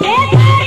Yeah.